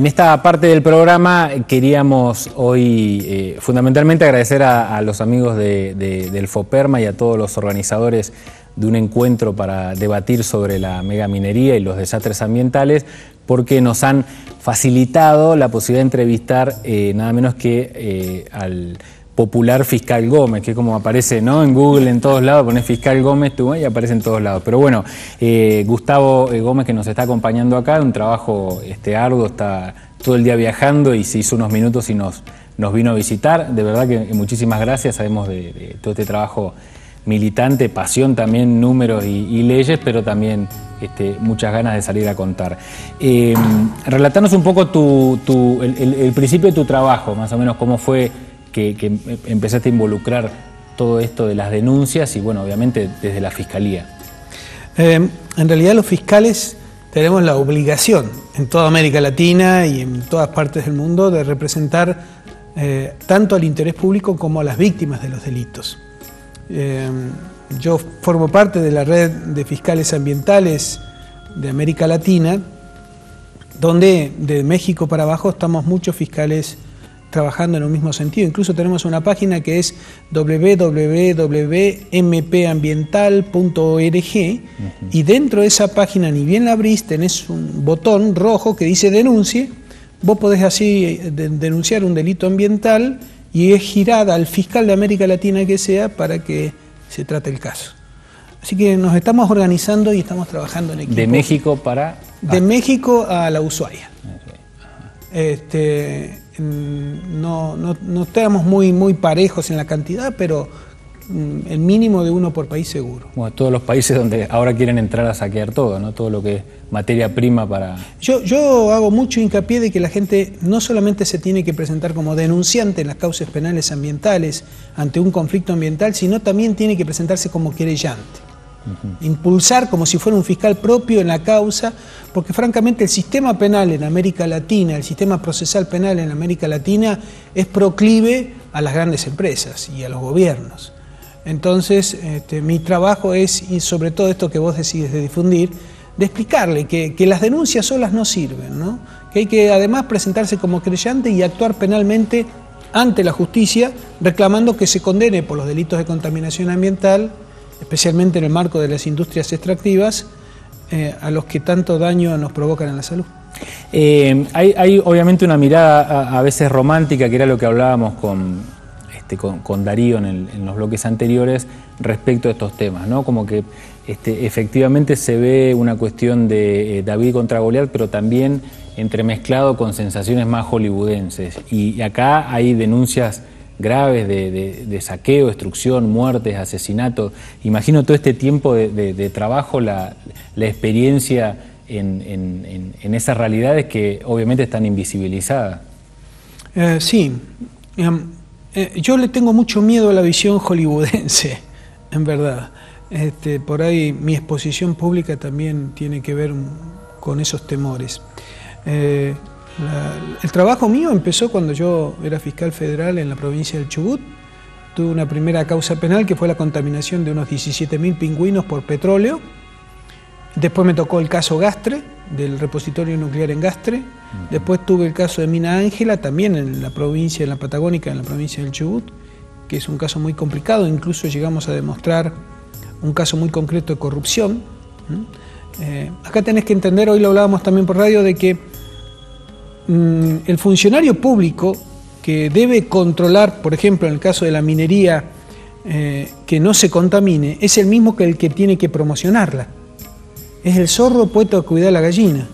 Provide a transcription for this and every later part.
En esta parte del programa queríamos hoy eh, fundamentalmente agradecer a, los amigos del FOPERMA y a todos los organizadores de un encuentro para debatir sobre la megaminería y los desastres ambientales, porque nos han facilitado la posibilidad de entrevistar eh, nada menos que eh, al popular fiscal Gómez, que como aparece ¿no? en Google en todos lados, pones fiscal Gómez tú, y aparece en todos lados. Pero bueno, eh, Gustavo Gómez que nos está acompañando acá, un trabajo este, arduo, está todo el día viajando y se hizo unos minutos y nos, nos vino a visitar. De verdad que muchísimas gracias, sabemos de todo este trabajo militante, pasión también, números y, leyes, pero también este, muchas ganas de salir a contar. Eh, relatanos un poco tu, el, principio de tu trabajo, más o menos cómo fue que, empezaste a involucrar todo esto de las denuncias y, bueno, obviamente desde la Fiscalía. Eh, en realidad los fiscales tenemos la obligación en toda América Latina y en todas partes del mundo de representar eh, tanto al interés público como a las víctimas de los delitos. Em, yo formo parte de la red de fiscales ambientales de América Latina, donde de México para abajo estamos muchos fiscales trabajando en un mismo sentido. Incluso tenemos una página que es www.mpambiental.org y dentro de esa página, ni bien la abrís, tenés un botón rojo que dice denuncie. Vos podés así eh, denunciar un delito ambiental y es girada al fiscal de América Latina que sea para que se trate el caso. Así que nos estamos organizando y estamos trabajando en equipo. ¿De México para...? De México a la Ushuaia. Este, no, no, no estamos muy, muy parejos en la cantidad, pero Mm, el mínimo de uno por país seguro. Bueno, todos los países donde ahora quieren entrar a saquear todo, ¿no? Todo lo que es materia prima para... Yo, yo hago mucho hincapié de que la gente no solamente se tiene que presentar como denunciante en las causas penales ambientales ante un conflicto ambiental, sino también tiene que presentarse como querellante. Impulsar como si fuera un fiscal propio en la causa, porque francamente el sistema penal en América Latina, el sistema procesal penal en América Latina es proclive a las grandes empresas y a los gobiernos. Entonces, este, mi trabajo es, y sobre todo esto que vos decides de difundir, de explicarle que, las denuncias solas no sirven, que hay que además presentarse como creyente y actuar penalmente ante la justicia, reclamando que se condene por los delitos de contaminación ambiental, especialmente en el marco de las industrias extractivas, eh, a los que tanto daño nos provocan en la salud. Eh, hay, obviamente una mirada a veces romántica, que era lo que hablábamos con, este, con, Darío en, los bloques anteriores respecto a estos temas, ¿no? Como que este, efectivamente se ve una cuestión de eh, David contra Goliat, pero también entremezclado con sensaciones más hollywoodenses. Y, acá hay denuncias graves de, saqueo, destrucción, muertes, asesinatos. Imagino todo este tiempo de, trabajo, la, experiencia en, esas realidades que obviamente están invisibilizadas. Eh, sí, em, eh, yo le tengo mucho miedo a la visión hollywoodense, en verdad. Este, por ahí mi exposición pública también tiene que ver con esos temores. Eh, el trabajo mío empezó cuando yo era fiscal federal en la provincia del Chubut. Tuve una primera causa penal que fue la contaminación de unos 17.000 pingüinos por petróleo. Después me tocó el caso Gastre, del repositorio nuclear en Gastre. Después tuve el caso de Mina Ángela, también en la provincia, en la Patagónica, en la provincia del Chubut, que es un caso muy complicado, incluso llegamos a demostrar un caso muy concreto de corrupción. Eh, acá tenés que entender, hoy lo hablábamos también por radio, de que el funcionario público que debe controlar, por ejemplo, en el caso de la minería, eh, que no se contamine, es el mismo que el que tiene que promocionarla. Es el zorro puesto a cuidar a la gallina.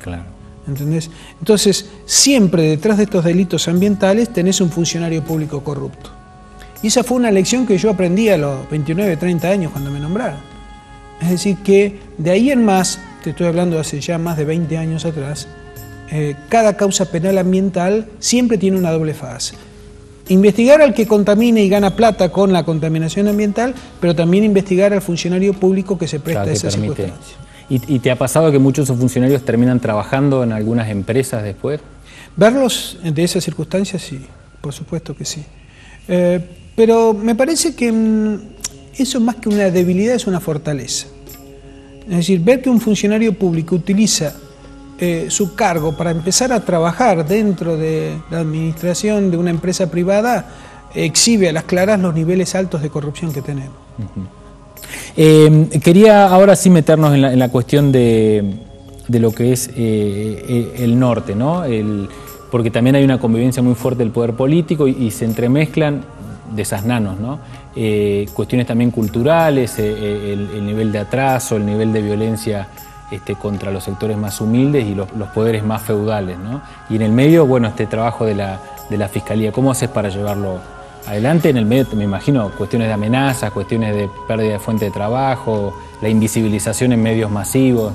Claro. ¿Entendés? Entonces, siempre detrás de estos delitos ambientales tenés un funcionario público corrupto. Y esa fue una lección que yo aprendí a los 29, 30 años cuando me nombraron. Es decir, que de ahí en más, te estoy hablando hace ya más de 20 años atrás, eh, cada causa penal ambiental siempre tiene una doble fase. Investigar al que contamine y gana plata con la contaminación ambiental, pero también investigar al funcionario público que se presta a esa circunstancia. ¿Y, te ha pasado que muchos de esos funcionarios terminan trabajando en algunas empresas después? Verlos de esas circunstancias, sí, por supuesto que sí. Eh, pero me parece que mm, eso más que una debilidad es una fortaleza. Es decir, ver que un funcionario público utiliza eh, su cargo para empezar a trabajar dentro de la administración de una empresa privada exhibe a las claras los niveles altos de corrupción que tenemos. Eh, quería ahora sí meternos en la, cuestión de, lo que es el norte, ¿no? porque también hay una convivencia muy fuerte del poder político y, se entremezclan desasnanos, ¿no? cuestiones también culturales, el, nivel de atraso, el nivel de violencia este, contra los sectores más humildes y los, poderes más feudales. ¿no? Y en el medio, bueno, este trabajo de la, de la Fiscalía, ¿cómo haces para llevarlo adelante? En el medio, me imagino, cuestiones de amenazas, cuestiones de pérdida de fuente de trabajo, la invisibilización en medios masivos.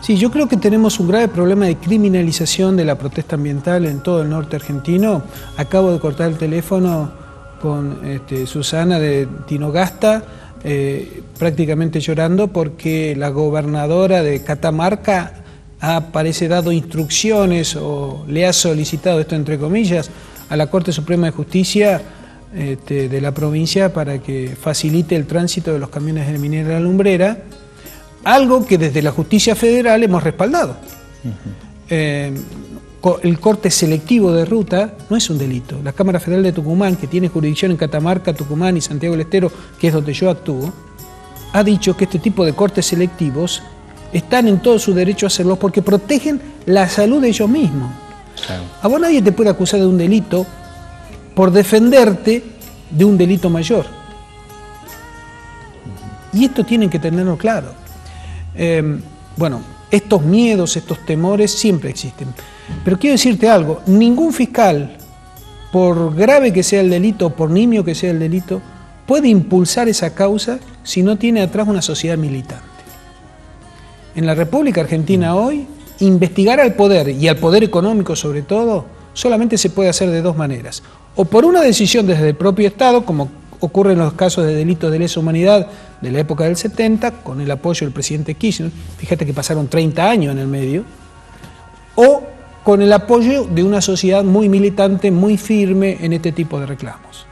Sí, yo creo que tenemos un grave problema de criminalización de la protesta ambiental en todo el norte argentino. Acabo de cortar el teléfono con este, Susana de Tinogasta eh, prácticamente llorando porque la gobernadora de Catamarca ha parece dado instrucciones o le ha solicitado esto entre comillas a la Corte Suprema de Justicia este, de la provincia para que facilite el tránsito de los camiones de minera lumbrera, algo que desde la justicia federal hemos respaldado el corte selectivo de ruta no es un delito. La Cámara Federal de Tucumán, que tiene jurisdicción en Catamarca, Tucumán y Santiago del Estero, que es donde yo actúo, ha dicho que este tipo de cortes selectivos están en todo su derecho a hacerlos porque protegen la salud de ellos mismos. A vos nadie te puede acusar de un delito por defenderte de un delito mayor. Y esto tienen que tenerlo claro. Eh, bueno, estos miedos, estos temores siempre existen. Pero quiero decirte algo, ningún fiscal, por grave que sea el delito, por nimio que sea el delito, puede impulsar esa causa si no tiene atrás una sociedad militante. En la República Argentina hoy, investigar al poder y al poder económico sobre todo, solamente se puede hacer de dos maneras. O por una decisión desde el propio Estado, como ocurre en los casos de delitos de lesa humanidad de la época del 70, con el apoyo del presidente Kirchner, fíjate que pasaron 30 años en el medio, o con el apoyo de una sociedad muy militante, muy firme en este tipo de reclamos.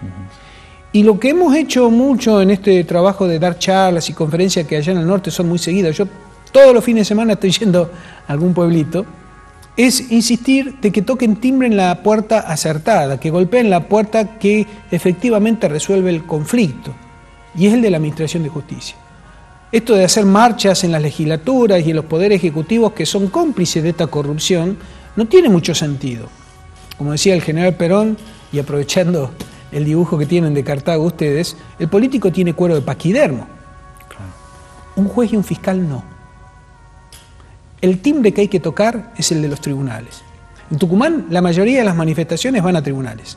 Y lo que hemos hecho mucho en este trabajo de dar charlas y conferencias que allá en el norte son muy seguidas, yo todos los fines de semana estoy yendo a algún pueblito, es insistir de que toquen timbre en la puerta acertada, que golpeen la puerta que efectivamente resuelve el conflicto, y es el de la Administración de Justicia. Esto de hacer marchas en las legislaturas y en los poderes ejecutivos que son cómplices de esta corrupción, no tiene mucho sentido. Como decía el general Perón, y aprovechando el dibujo que tienen de Cartago ustedes, el político tiene cuero de paquidermo. Un juez y un fiscal no. El timbre que hay que tocar es el de los tribunales. En Tucumán la mayoría de las manifestaciones van a tribunales.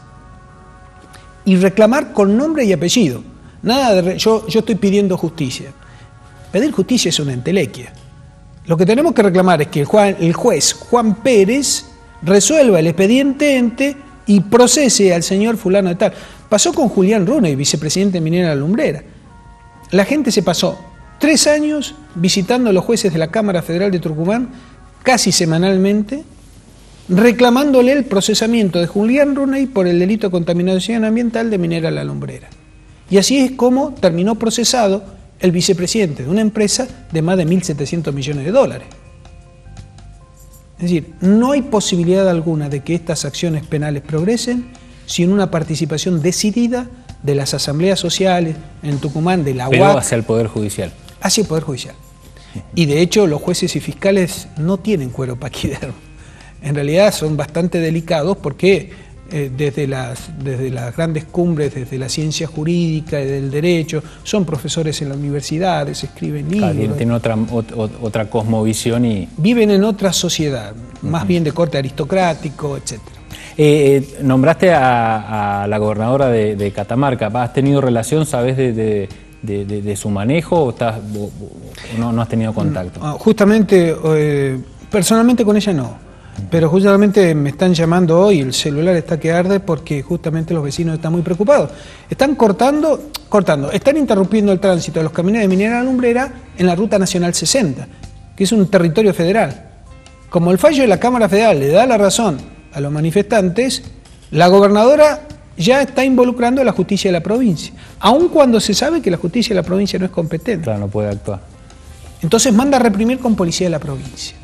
Y reclamar con nombre y apellido. Nada de yo, yo estoy pidiendo justicia. Pedir justicia es una entelequia. Lo que tenemos que reclamar es que el, juez Juan Pérez resuelva el expediente ente y procese al señor fulano de tal. Pasó con Julián Rune, vicepresidente de Minera Lumbrera. La gente se pasó tres años visitando a los jueces de la Cámara Federal de Tucumán, casi semanalmente, reclamándole el procesamiento de Julián Runey por el delito de contaminación ambiental de Minera La Lumbrera. Y así es como terminó procesado el vicepresidente de una empresa de más de 1.700 millones de dólares. Es decir, no hay posibilidad alguna de que estas acciones penales progresen sin una participación decidida de las asambleas sociales en Tucumán, de la UAP. Pero hacia el Poder Judicial. Hacia el Poder Judicial. Y de hecho los jueces y fiscales no tienen cuero paquidermo. En realidad son bastante delicados porque eh, desde, las, desde las grandes cumbres, desde la ciencia jurídica y del derecho, son profesores en las universidades, escriben libros. tienen otra, otra cosmovisión y... Viven en otra sociedad, más bien de corte aristocrático, etc. Eh, eh, nombraste a, la gobernadora de, Catamarca, ¿has tenido relación, sabes, de, su manejo o, estás, no, no, has tenido contacto? Justamente, personalmente con ella no. Pero justamente me están llamando hoy, el celular está que arde porque justamente los vecinos están muy preocupados. Están cortando, cortando, están interrumpiendo el tránsito de los caminos de minera lumbrera en la Ruta Nacional 60, que es un territorio federal. Como el fallo de la Cámara Federal le da la razón a los manifestantes, la gobernadora ya está involucrando a la justicia de la provincia, aun cuando se sabe que la justicia de la provincia no es competente. Claro, no puede actuar. Entonces manda a reprimir con policía de la provincia.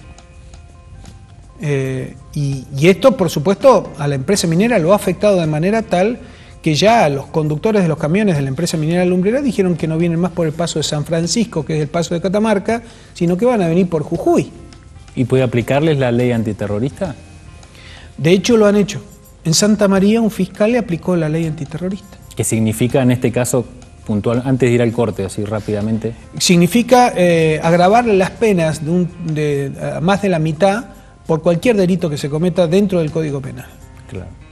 Eh, y, esto, por supuesto, a la empresa minera lo ha afectado de manera tal que ya los conductores de los camiones de la empresa minera Lumbrera dijeron que no vienen más por el paso de San Francisco, que es el paso de Catamarca, sino que van a venir por Jujuy. ¿Y puede aplicarles la ley antiterrorista? De hecho, lo han hecho. En Santa María un fiscal le aplicó la ley antiterrorista. ¿Qué significa en este caso puntual, antes de ir al corte, así rápidamente? Significa eh, agravar las penas de, más de la mitad por cualquier delito que se cometa dentro del Código Penal.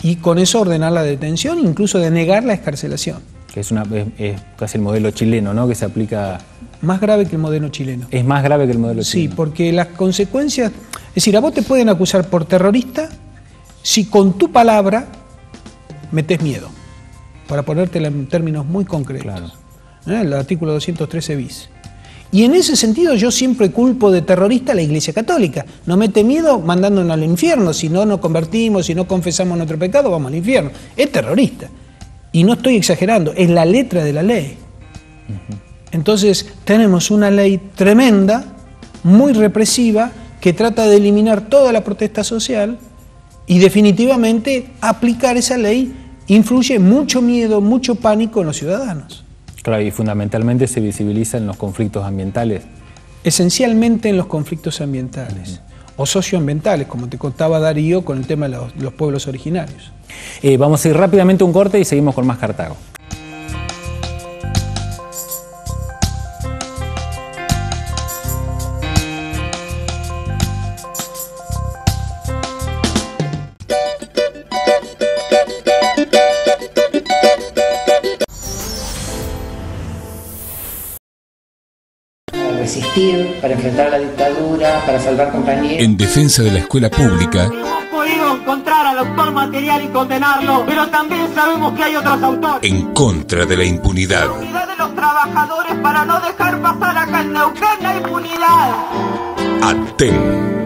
Y con eso ordenar la detención, incluso denegar la escarcelación. Que es, una, es, casi el modelo chileno, ¿no? Que se aplica... Más grave que el modelo chileno. Es más grave que el modelo chileno. Sí, porque las consecuencias... Es decir, a vos te pueden acusar por terrorista si con tu palabra metes miedo, para ponértela en términos muy concretos. ¿Eh? El artículo 213 bis. Y en ese sentido yo siempre culpo de terrorista a la Iglesia Católica. No mete miedo mandándonos al infierno. Si no nos convertimos, si no confesamos nuestro pecado, vamos al infierno. Es terrorista. Y no estoy exagerando, es la letra de la ley. Entonces tenemos una ley tremenda, muy represiva, que trata de eliminar toda la protesta social y definitivamente aplicar esa ley influye mucho miedo, mucho pánico en los ciudadanos. Claro, y fundamentalmente se visibiliza en los conflictos ambientales. Esencialmente en los conflictos ambientales. O socioambientales, como te contaba Darío con el tema de los, pueblos originarios. Eh, vamos a ir rápidamente a un corte y seguimos con más Cartago. Para enfrentar la dictadura, para salvar compañías. En defensa de la escuela pública. Hemos podido encontrar al autor material y condenarlo, pero también sabemos que hay otros autores. En contra de la impunidad. La unidad de los trabajadores para no dejar pasar acá en Neuquén la impunidad. Aten